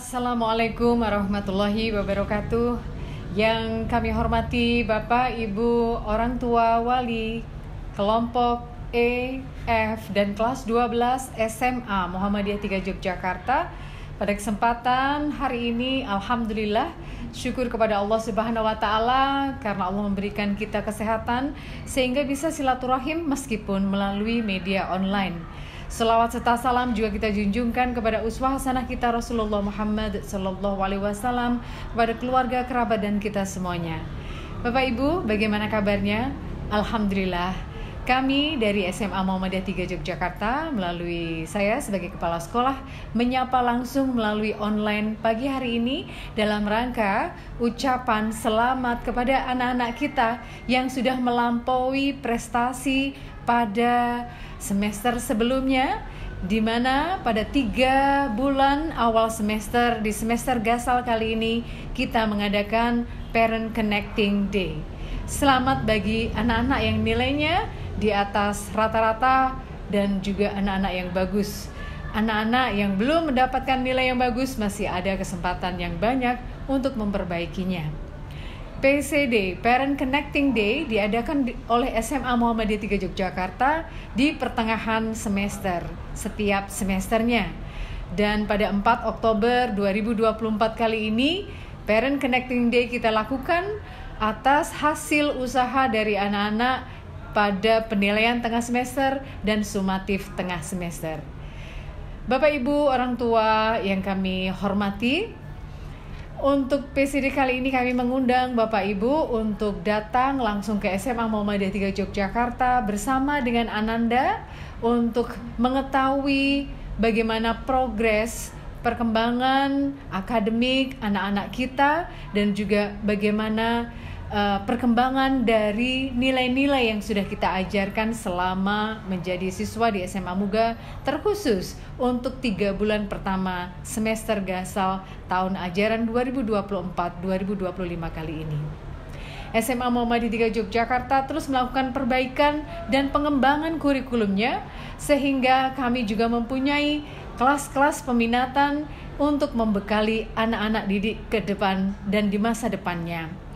Assalamualaikum warahmatullahi wabarakatuh. Yang kami hormati Bapak, Ibu, orang tua, wali, kelompok E, F, dan kelas 12 SMA Muhammadiyah 3 Yogyakarta. Pada kesempatan hari ini, Alhamdulillah, syukur kepada Allah Subhanahu wa Ta'ala karena Allah memberikan kita kesehatan sehingga bisa silaturahim meskipun melalui media online. Selawat serta salam juga kita junjungkan kepada uswah hasanah kita Rasulullah Muhammad Sallallahu Alaihi Wasallam kepada keluarga, kerabat dan kita semuanya. Bapak Ibu, bagaimana kabarnya? Alhamdulillah. Kami dari SMA Muhammadiyah 3 Yogyakarta melalui saya sebagai kepala sekolah menyapa langsung melalui online pagi hari ini dalam rangka ucapan selamat kepada anak-anak kita yang sudah melampaui prestasi pada semester sebelumnya di mana pada tiga bulan awal semester di semester gasal kali ini kita mengadakan Parent Connecting Day. Selamat bagi anak-anak yang nilainya di atas rata-rata dan juga anak-anak yang bagus. Anak-anak yang belum mendapatkan nilai yang bagus masih ada kesempatan yang banyak untuk memperbaikinya. PCD Parent Connecting Day diadakan oleh SMA Muhammadiyah 3 Yogyakarta di pertengahan semester setiap semesternya. Dan pada 4 Oktober 2024 kali ini Parent Connecting Day kita lakukan atas hasil usaha dari anak-anak pada penilaian tengah semester dan sumatif tengah semester. Bapak Ibu orang tua yang kami hormati, untuk PCD kali ini kami mengundang Bapak Ibu untuk datang langsung ke SMA Muhammadiyah 3 Yogyakarta bersama dengan Ananda untuk mengetahui bagaimana progres perkembangan akademik anak-anak kita dan juga bagaimana uh, perkembangan dari nilai-nilai yang sudah kita ajarkan selama menjadi siswa di SMA Muga terkhusus untuk tiga bulan pertama semester gasal tahun ajaran 2024-2025 kali ini. SMA Muhammadiyah 3 Yogyakarta terus melakukan perbaikan dan pengembangan kurikulumnya sehingga kami juga mempunyai kelas-kelas peminatan untuk membekali anak-anak didik ke depan dan di masa depannya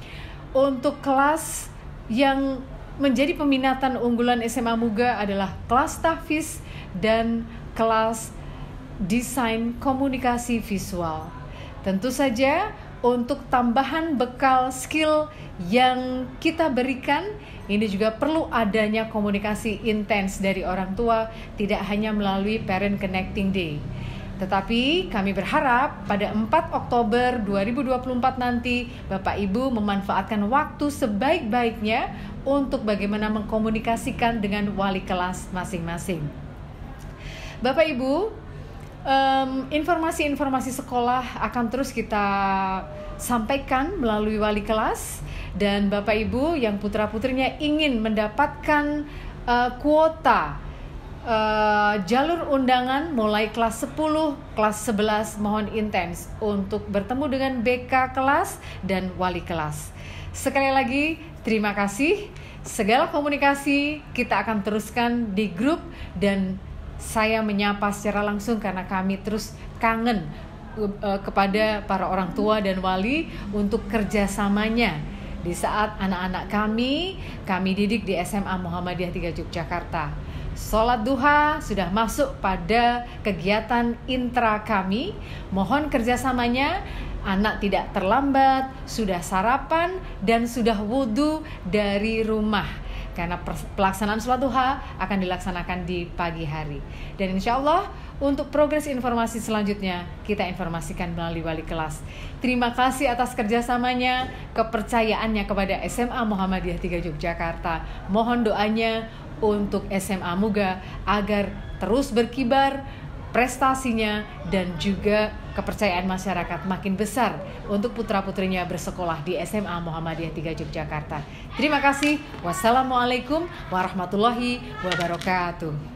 untuk kelas yang menjadi peminatan unggulan SMA Muga adalah kelas tahfiz dan kelas desain komunikasi visual. Tentu saja untuk tambahan bekal skill yang kita berikan ini juga perlu adanya komunikasi intens dari orang tua tidak hanya melalui parent connecting day tetapi kami berharap pada 4 Oktober 2024 nanti Bapak Ibu memanfaatkan waktu sebaik-baiknya untuk bagaimana mengkomunikasikan dengan wali kelas masing-masing. Bapak Ibu, informasi-informasi um, sekolah akan terus kita sampaikan melalui wali kelas dan Bapak Ibu yang putra-putrinya ingin mendapatkan uh, kuota uh, jalur undangan mulai kelas 10, kelas 11 mohon intens untuk bertemu dengan BK kelas dan wali kelas. Sekali lagi terima kasih. Segala komunikasi kita akan teruskan di grup dan saya menyapa secara langsung karena kami terus kangen uh, kepada para orang tua dan wali untuk kerjasamanya di saat anak-anak kami kami didik di SMA Muhammadiyah 3 Yogyakarta. Sholat duha sudah masuk pada kegiatan intra kami. Mohon kerjasamanya anak tidak terlambat, sudah sarapan, dan sudah wudhu dari rumah. Karena pelaksanaan sholat duha akan dilaksanakan di pagi hari. Dan insya Allah untuk progres informasi selanjutnya kita informasikan melalui wali kelas. Terima kasih atas kerjasamanya, kepercayaannya kepada SMA Muhammadiyah 3 Yogyakarta. Mohon doanya untuk SMA Muga agar terus berkibar prestasinya dan juga kepercayaan masyarakat makin besar untuk putra-putrinya bersekolah di SMA Muhammadiyah 3 Yogyakarta. Terima kasih. Wassalamualaikum warahmatullahi wabarakatuh.